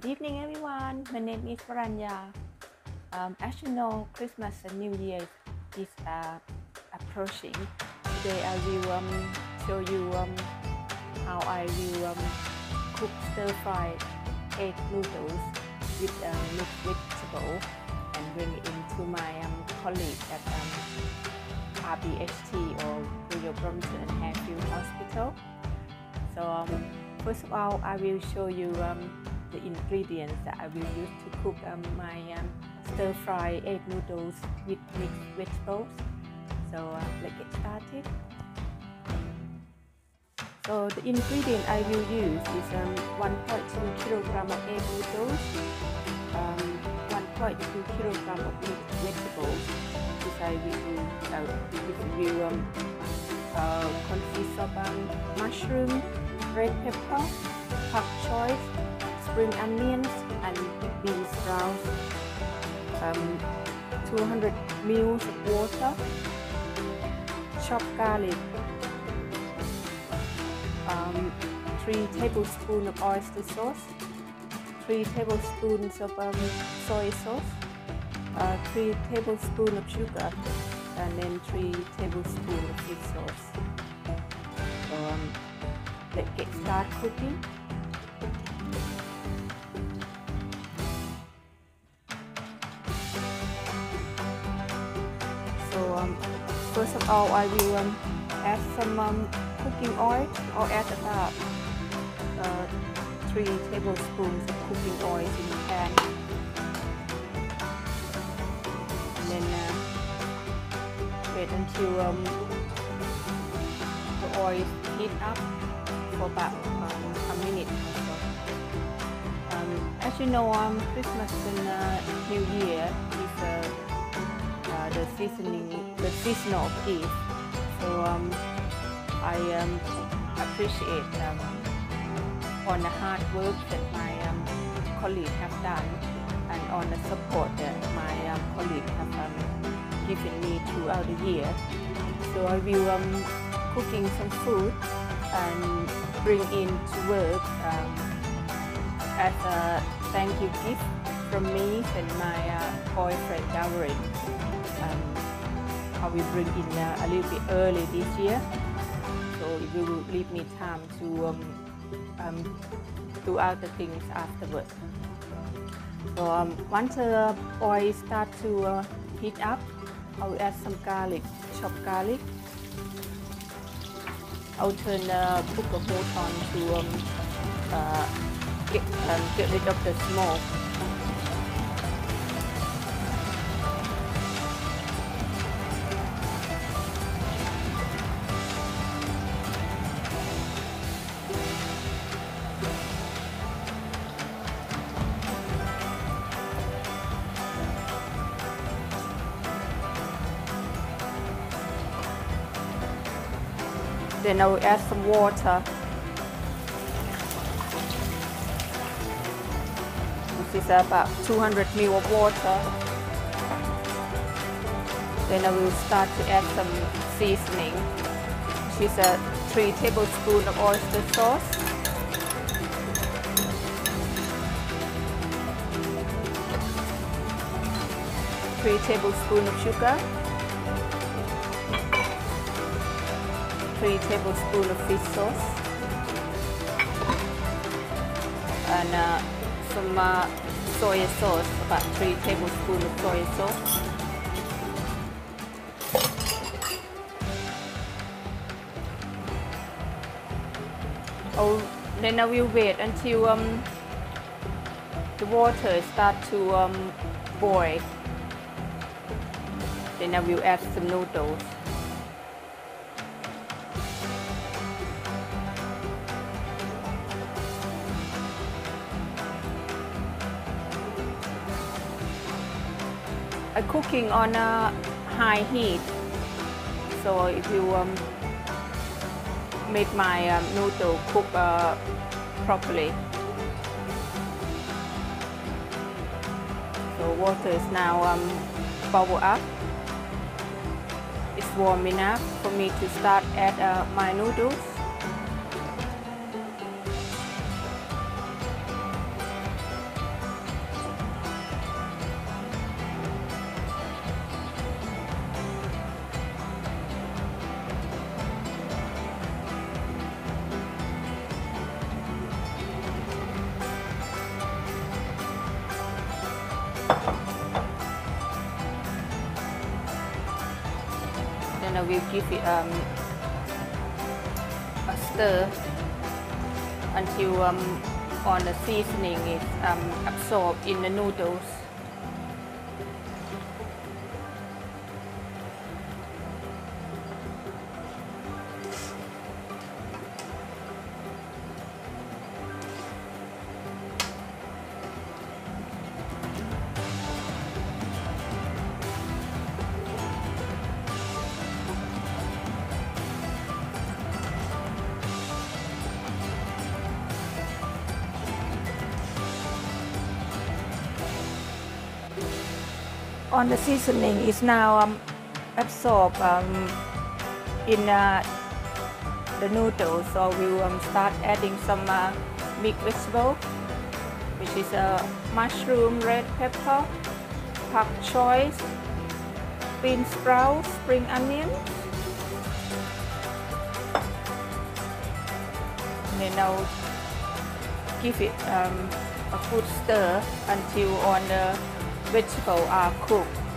Good evening, everyone. My name is Waranya. Um, as you know, Christmas and New Year is uh, approaching. Today, I will um, show you um, how I will um, cook stir-fried egg noodles with um, mixed vegetable and bring it into my um, colleague at um, RBHT or Royal Brompton and Harefield Hospital. So first of all, I will show you um, the ingredients that I will use to cook um, my um, stir fry egg noodles with mixed vegetables. So uh, let's get started. So the ingredient I will use is um, 1.2 kilogram of egg noodles, um, 1.2 kilogram of mixed vegetables. This I will, uh, this will um, uh, consist of um, mushroom, red pepper, pak choy, spring onions, and bean sprouts. Um, 200 ml of water, chopped garlic, um, 3 tablespoons of oyster sauce, 3 tablespoons of um, soy sauce, uh, 3 tablespoons of sugar, and then 3 tablespoons of fish sauce. Um, let's get started cooking. All, I will um, add some um, cooking oil or add about uh, 3 tablespoons of cooking oil in the pan. And then uh, wait until um, the oil heat up for about um, a minute or so. Um, as you know, um, Christmas and uh, seasoning, the seasonal gift. So um, I um, appreciate um, on the hard work that my um, colleagues have done and on the support that my um, colleagues have um, given me throughout the year. So I will um, cooking some food and bring in to work um, as a thank you gift from me and my uh, boyfriend Darren. Um, I will bring in uh, a little bit early this year, so it will leave me time to um, um, do other things afterwards. So um, once the oil start to uh, heat up, I will add some garlic, chopped garlic. I'll turn the cooker mode on to um, uh, get, um, get rid of the smoke. Then I will add some water. This is about 200 ml of water. Then I will start to add some seasoning, which is a 3 tablespoons of oyster sauce. Three tablespoons of sugar. 3 tablespoons of fish sauce and uh, some uh, soy sauce, about 3 tablespoons of soy sauce. Oh, then I will wait until um, the water start to um, boil. Then I will add some noodles. Cooking on a high heat, so if you um, make my um, noodle cook uh, properly. So water is now um, bubble up. It's warm enough for me to start add uh, my noodles. I will give it um, a stir until um, all the seasoning is um, absorbed in the noodles. On the seasoning is now um, absorbed um, in uh, the noodles. So we'll um, start adding some uh, mixed vegetable which is a uh, mushroom red pepper pak choy bean sprouts spring onion. And then I'll give it um, a good stir until on the vegetable are cooked.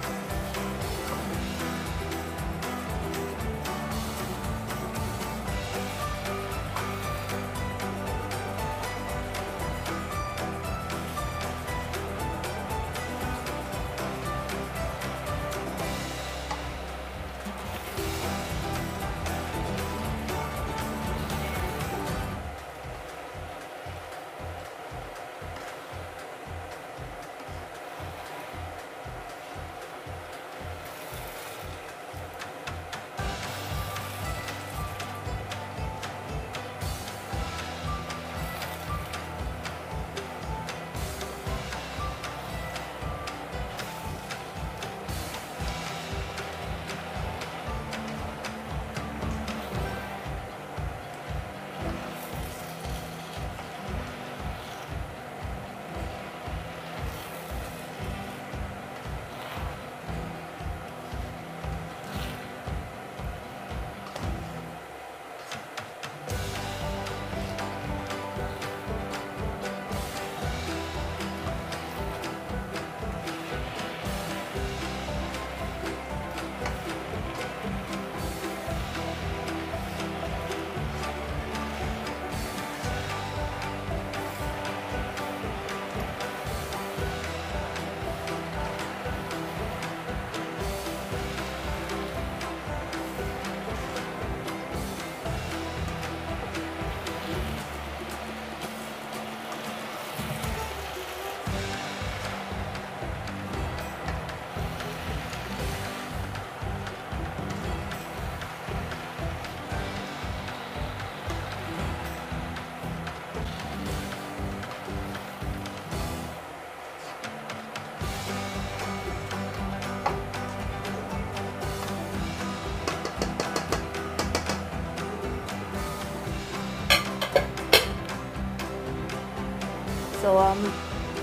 Um,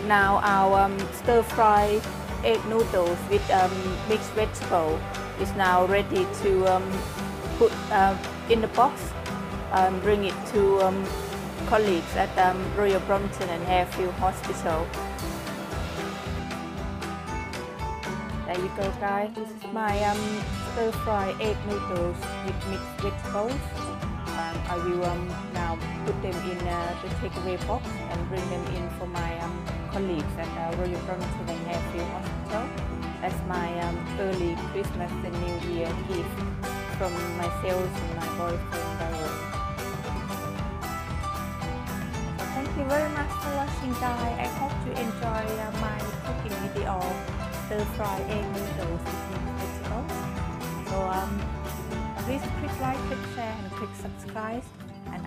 now our um, stir fry egg noodles with um, mixed vegetable is now ready to um, put uh, in the box, and bring it to um, colleagues at Royal Brompton and Harefield Hospital. There you go guys, this is my um, stir fry egg noodles with mixed vegetables. Um, I will um, now put them in uh, the takeaway box and bring them in for my um, colleagues at uh, Royal Brompton and Harefield Hospital. That's my um, early Christmas and New Year gift from myself and my boyfriend. Thank you very much for watching guys. I hope you enjoy uh, my cooking video stir fry egg noodles with vegetables. So um, please click like, click share and click subscribe